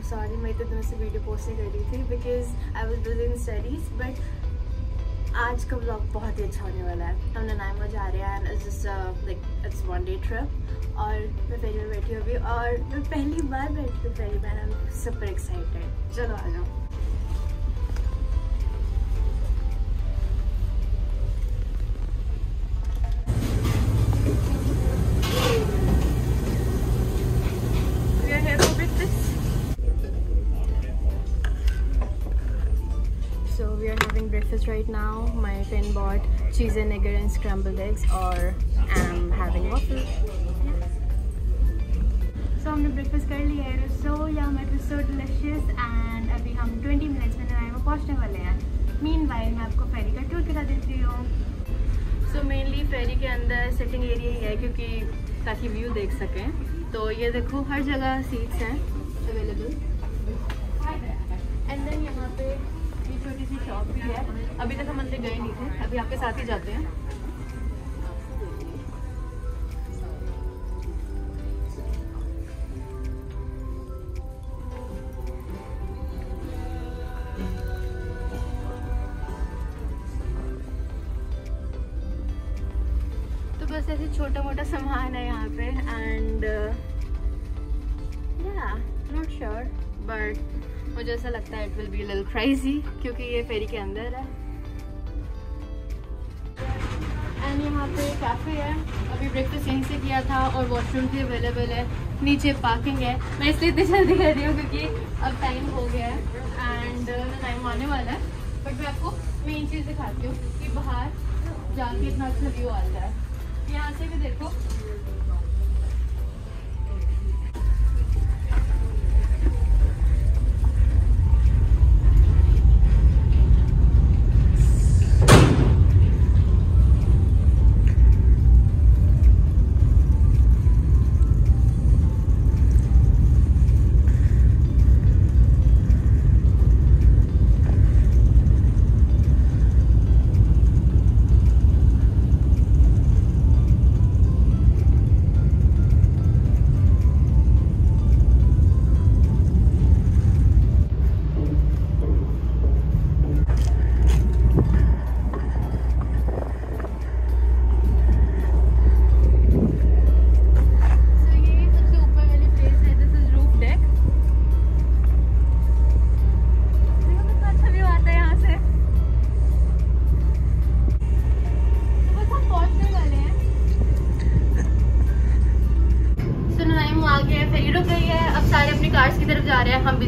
Am sorry मैं इतने दिनों से वीडियो पोस्ट नहीं कर रही थी because I was busy in studies but आज का ब्लॉग बहुत ही अच्छा होने वाला है। हम ननाइमा जा रहे हैं and it's like it's one day trip और मैं पहली बार बैठी हूँ अभी और मैं पहली बार बैठी हूँ, पहली बार। आई एम सुपर एक्साइटेड चलो आ जाओ। Breakfast right now. My friend bought cheese and egg and scrambled eggs or I'm having waffle. So हमने breakfast कर लिया है. So yum, it was so delicious and अभी हम 20 minutes में ननाई में पहुँचने वाले हैं. Meanwhile मैं आपको फेरी का टूर करा देती हूँ. सो मेनली फेरी के अंदर सिटिंग एरिया ही है क्योंकि ताकि व्यू देख सकें तो ये देखो हर जगह सीट्स हैं अवेलेबल एंड देन यहाँ पे सी शॉप भी है। अभी तक हम अंदर गए नहीं थे। अभी आपके साथ ही जाते हैं। तो बस ऐसे छोटा मोटा सामान है यहाँ पे। एंड या नॉट श्योर बट मुझे ऐसा लगता है इट विल बी लिल क्राइजी क्योंकि ये फेरी के अंदर है। एंड यहाँ पे कैफ़े है। अभी ब्रेकफास्ट यहीं से किया था और वॉशरूम भी अवेलेबल है। नीचे पार्किंग है। मैं इसलिए इतनी जल्दी कर रही हूँ क्योंकि अब टाइम हो गया है एंड टाइम आने वाला है। बट मैं आपको मेन चीज़ दिखाती हूँ कि बाहर जाके इतना अच्छा व्यू आता है। यहाँ से भी देखो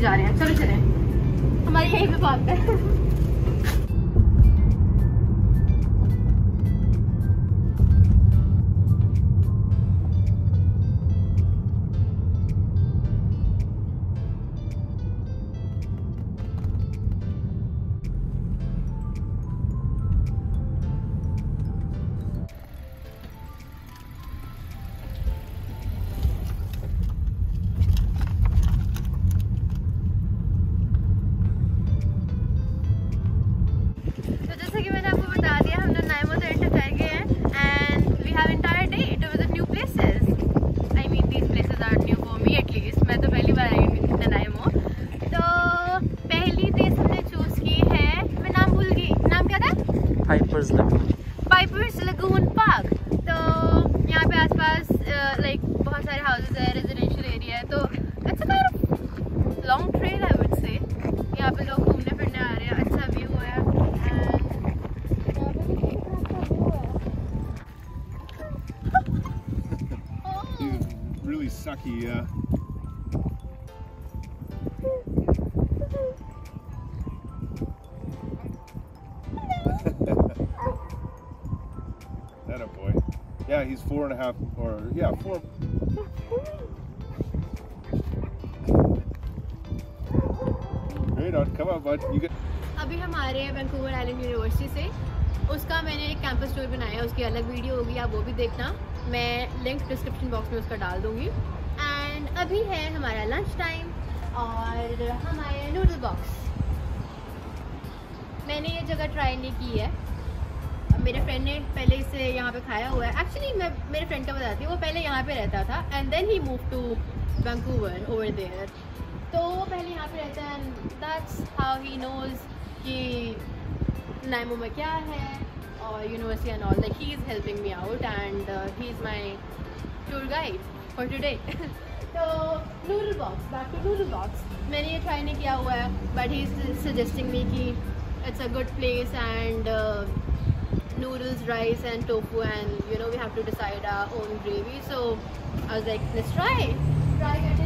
जा रहे हैं। चलो चले। हमारी यही पे बात है। Piper's Lagoon. Pipers Lagoon park तो यहाँ पे आसपास लाइक बहुत सारे हाउसेस है रेजिडेंशियल एरिया है तो it's a long trail I would say यहाँ पे लोग घूमने फिरने आ रहे हैं अच्छा व्यू है and यहाँ पे अच्छा view है। Oh, really sucky. Uh, Yeah, he's four and a half, or yeah, four. Right on, come on, bud. You get. अभी हम आ रहे हैं वैंकूवर आइलैंड यूनिवर्सिटी से उसका मैंने एक कैंपस टूर बनाया उसकी अलग वीडियो होगी आप वो भी देखना मैं लिंक डिस्क्रिप्शन बॉक्स में उसका डाल दूँगी एंड अभी है हमारा लंच टाइम और हमारे नूडल बॉक्स मैंने ये जगह ट्राई नहीं की है मेरे फ्रेंड ने पहले इसे यहाँ पे खाया हुआ है। एक्चुअली मैं मेरे फ्रेंड का बताती हूँ, वो पहले यहाँ पे रहता था and then he move to Vancouver over there तो वो पहले यहाँ पे रहता है and that's how he knows कि नाइमो में क्या है, और university and all like he is helping me out and he is my tour guide for today तो noodle box back to noodle box मैंने ये ट्राई नहीं किया हुआ है but he is suggesting me कि it's a good place and noodles, rice and tofu and you know we have to decide our own gravy. So I was like, let's try. Try हैं अच्छा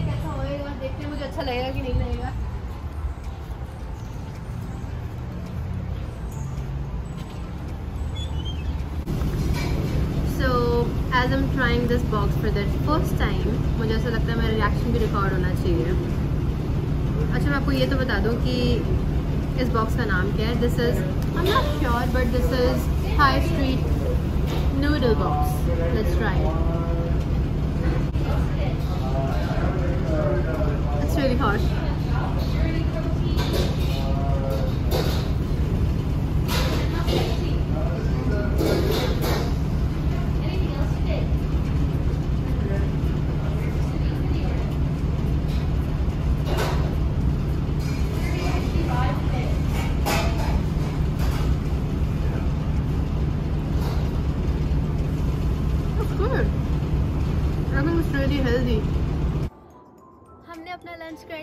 So as I'm trying this box for the first time, मुझे ऐसा लगता है मेरा reaction भी record होना चाहिए अच्छा मैं आपको ये तो बता दूँ कि इस बॉक्स का नाम क्या है this is I am not sure but this is High Street noodle box. Let's try it.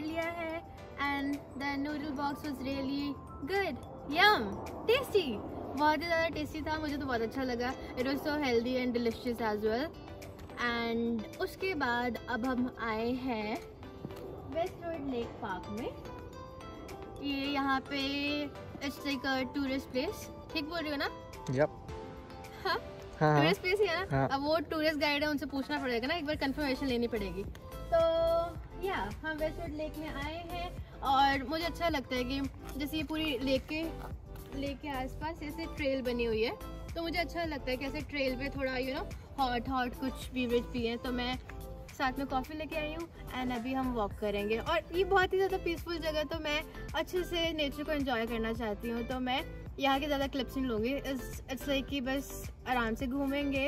लिया है and the noodle box was really good yum tasty बहुत ही ज़्यादा टेस्टी था मुझे तो बहुत अच्छा लगा. It was so healthy and delicious as well and उसके बाद अब हम आए हैं वेस्ट रोड लेक पार्क में. ये यहाँ पे it's like a tourist place ठीक बोल रही हो ना? Yep. हाँ? हाँ टूरिस्ट प्लेस ही है ना? हाँ। अब वो टूरिस्ट गाइड है उनसे पूछना पड़ेगा ना एक बार कंफर्मेशन लेनी पड़ेगी. या हम वेस्टवुड लेक में आए हैं और मुझे अच्छा लगता है कि जैसे ये पूरी लेक के लेक के आसपास ऐसे ट्रेल बनी हुई है तो मुझे अच्छा लगता है कि ऐसे ट्रेल पे थोड़ा यू नो हॉट हॉट कुछ बीवरेज पिए तो मैं साथ में कॉफ़ी लेके आई हूँ एंड अभी हम वॉक करेंगे। और ये बहुत ही ज़्यादा पीसफुल जगह तो मैं अच्छे से नेचर को एंजॉय करना चाहती हूँ तो मैं यहाँ के ज़्यादा क्लिप्स नहीं लूँगी। इट्स लाइक कि बस आराम से घूमेंगे।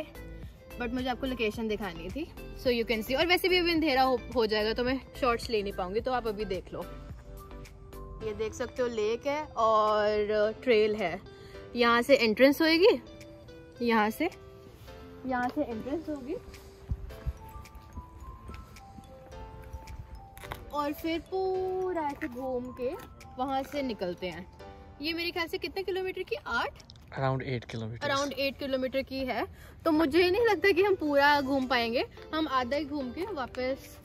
बट मुझे आपको लोकेशन दिखानी थी. सो यू कैन सी और वैसे भी अभी अंधेरा हो, हो जाएगा तो मैं शॉर्ट्स ले नहीं पाऊँगी तो आप अभी देख लो. ये देख सकते हो लेक है और ट्रेल है. यहाँ से एंट्रेंस होएगी. यहाँ से यहाँ से एंट्रेंस होगी. और फिर पूरा ऐसे घूम के वहाँ से निकलते हैं. ये मेरे ख्याल से कितने किलोमीटर की? आठ? Around eight kilometre around eight kilometre की है। तो मुझे नहीं लगता कि हम पूरा घूम पाएँगे। हम आधा ही घूम के वापस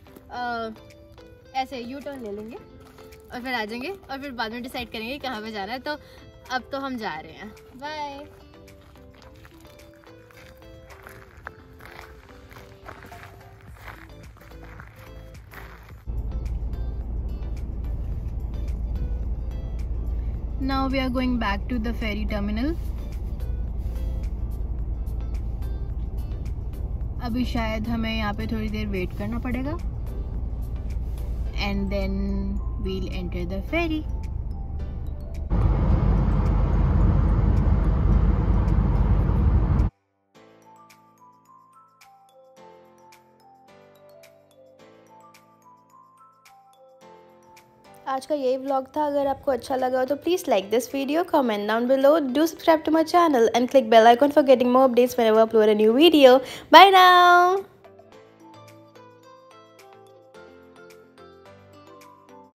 ऐसे यू टर्न ले लेंगे और फिर आ जाएँगे और फिर बाद में डिसाइड करेंगे कहाँ पे जाना है। तो अब तो हम जा रहे हैं। Bye Now we are going back to the ferry terminal. अभी शायद हमें यहाँ पे थोड़ी देर वेट करना पड़ेगा। And then we'll enter the ferry आज का यही ब्लॉग था, अगर आपको अच्छा लगा हो तो please like this video comment down below do subscribe to my channel and click bell icon for getting more updates whenever I upload a by video. Bye now!